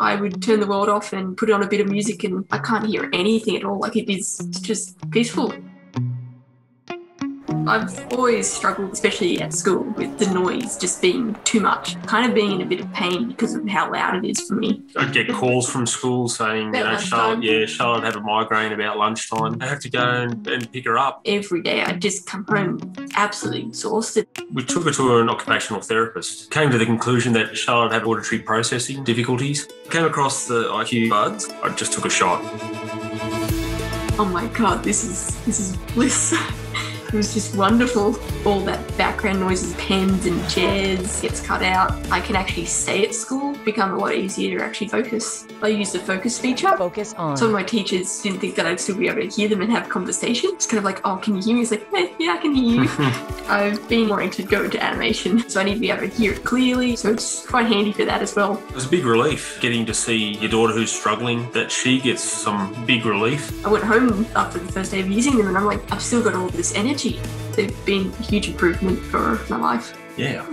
I would turn the world off and put on a bit of music, and I can't hear anything at all. Like it is just peaceful. I've always struggled, especially at school, with the noise just being too much, kind of being in a bit of pain because of how loud it is for me. I'd get calls from school saying, About you know. Charlotte, yeah, Charlotte had a migraine about lunchtime. I have to go and, and pick her up. Every day I'd just come home absolutely exhausted. We took her to an occupational therapist. Came to the conclusion that Charlotte had auditory processing difficulties. Came across the IQbuds. I just took a shot. Oh my god, this is this is bliss. It was just wonderful. All that background noises, pens and chairs gets cut out. I can actually stay at school, become a lot easier to actually focus. I use the focus feature. Focus on. Some of my teachers didn't think that I'd still be able to hear them and have conversations. It's kind of like, oh, can you hear me? It's like, hey, yeah, I can hear you. I've been wanting to go into animation, so I need to be able to hear it clearly. So it's quite handy for that as well. It was a big relief getting to see your daughter who's struggling, that she gets some big relief. I went home after the first day of using them and I'm like, I've still got all this energy. They've been a huge improvement for my life. Yeah.